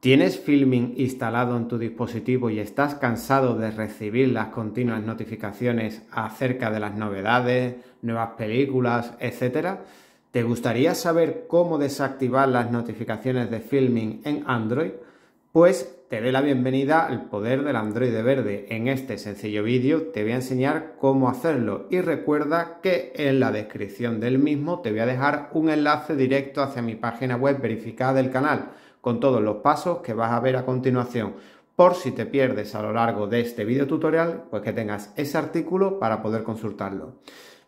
¿Tienes Filming instalado en tu dispositivo y estás cansado de recibir las continuas notificaciones acerca de las novedades, nuevas películas, etcétera? ¿Te gustaría saber cómo desactivar las notificaciones de Filming en Android? Pues te doy la bienvenida al poder del Android verde. En este sencillo vídeo te voy a enseñar cómo hacerlo y recuerda que en la descripción del mismo te voy a dejar un enlace directo hacia mi página web verificada del canal con todos los pasos que vas a ver a continuación. Por si te pierdes a lo largo de este video tutorial, pues que tengas ese artículo para poder consultarlo.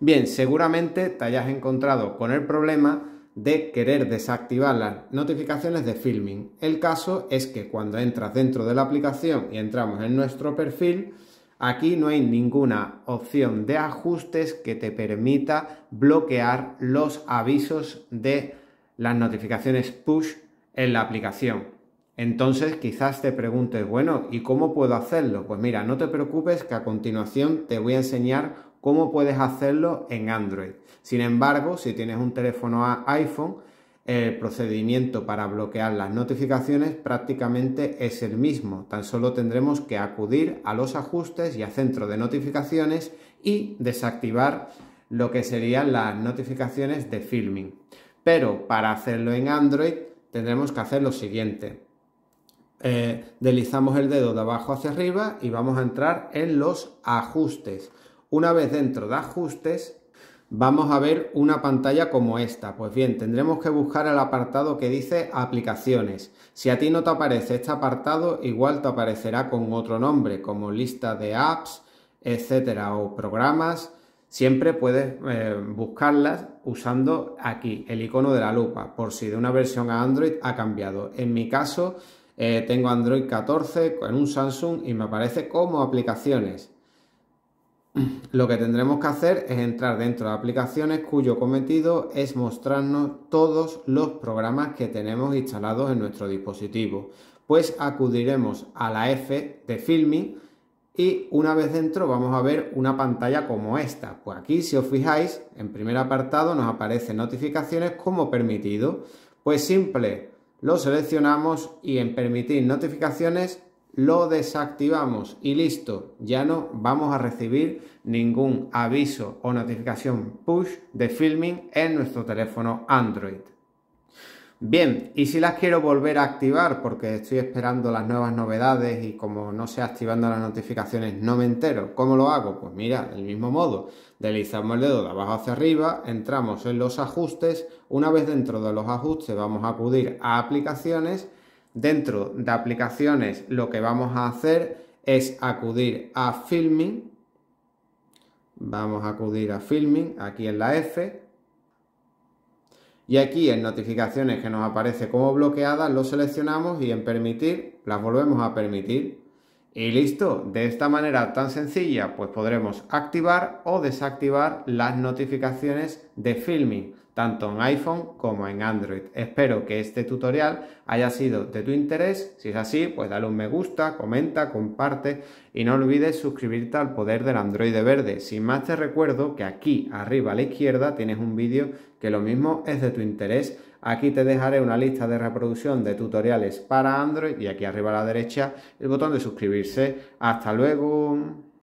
Bien, seguramente te hayas encontrado con el problema de querer desactivar las notificaciones de filming. El caso es que cuando entras dentro de la aplicación y entramos en nuestro perfil, aquí no hay ninguna opción de ajustes que te permita bloquear los avisos de las notificaciones push en la aplicación. Entonces quizás te preguntes, bueno, ¿y cómo puedo hacerlo? Pues mira, no te preocupes que a continuación te voy a enseñar cómo puedes hacerlo en Android. Sin embargo, si tienes un teléfono iPhone, el procedimiento para bloquear las notificaciones prácticamente es el mismo. Tan solo tendremos que acudir a los ajustes y a centro de notificaciones y desactivar lo que serían las notificaciones de filming. Pero para hacerlo en Android tendremos que hacer lo siguiente. Eh, deslizamos el dedo de abajo hacia arriba y vamos a entrar en los ajustes. Una vez dentro de ajustes, vamos a ver una pantalla como esta. Pues bien, tendremos que buscar el apartado que dice aplicaciones. Si a ti no te aparece este apartado, igual te aparecerá con otro nombre, como lista de apps, etcétera, o programas siempre puedes eh, buscarlas usando aquí el icono de la lupa, por si de una versión a Android ha cambiado. En mi caso, eh, tengo Android 14 en un Samsung y me aparece como aplicaciones. Lo que tendremos que hacer es entrar dentro de aplicaciones cuyo cometido es mostrarnos todos los programas que tenemos instalados en nuestro dispositivo. Pues acudiremos a la F de Filming y una vez dentro vamos a ver una pantalla como esta. Pues aquí si os fijáis en primer apartado nos aparecen notificaciones como permitido. Pues simple, lo seleccionamos y en permitir notificaciones lo desactivamos y listo, ya no vamos a recibir ningún aviso o notificación push de filming en nuestro teléfono Android. Bien, y si las quiero volver a activar porque estoy esperando las nuevas novedades y como no sé activando las notificaciones no me entero, ¿cómo lo hago? Pues mira, del mismo modo, deslizamos el dedo de abajo hacia arriba, entramos en los ajustes, una vez dentro de los ajustes vamos a acudir a aplicaciones, dentro de aplicaciones lo que vamos a hacer es acudir a filming, vamos a acudir a filming aquí en la F, y aquí en notificaciones que nos aparece como bloqueadas lo seleccionamos y en permitir las volvemos a permitir. Y listo, de esta manera tan sencilla pues podremos activar o desactivar las notificaciones de filming tanto en iPhone como en Android. Espero que este tutorial haya sido de tu interés. Si es así, pues dale un me gusta, comenta, comparte y no olvides suscribirte al poder del Android verde. Sin más te recuerdo que aquí arriba a la izquierda tienes un vídeo que lo mismo es de tu interés. Aquí te dejaré una lista de reproducción de tutoriales para Android y aquí arriba a la derecha el botón de suscribirse. Hasta luego.